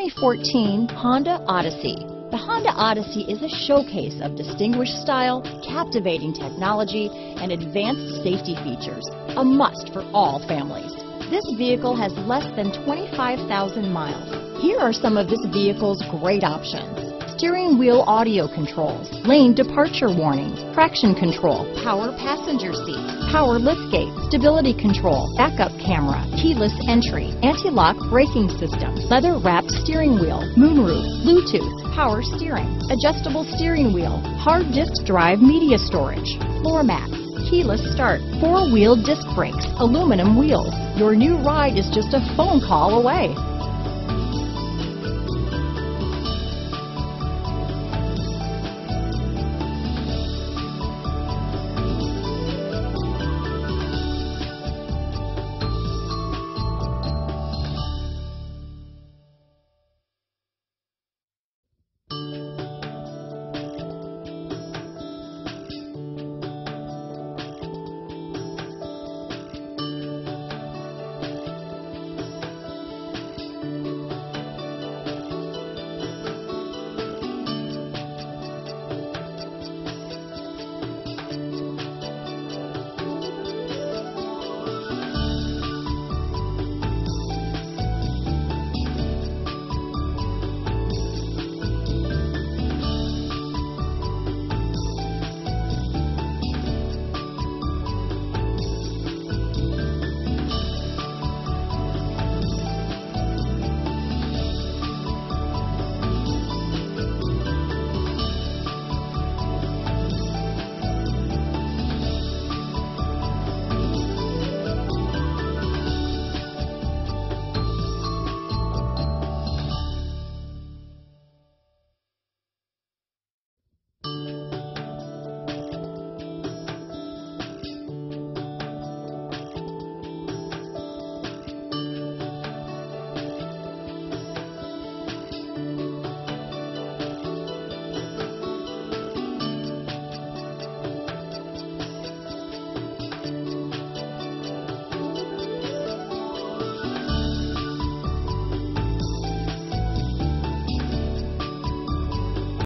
2014 Honda Odyssey. The Honda Odyssey is a showcase of distinguished style, captivating technology, and advanced safety features. A must for all families. This vehicle has less than 25,000 miles. Here are some of this vehicle's great options. Steering wheel audio controls, lane departure warning, traction control, power passenger seat, power liftgate, stability control, backup camera, keyless entry, anti-lock braking system, leather wrapped steering wheel, moonroof, Bluetooth, power steering, adjustable steering wheel, hard disk drive media storage, floor mats, keyless start, four-wheel disc brakes, aluminum wheels. Your new ride is just a phone call away.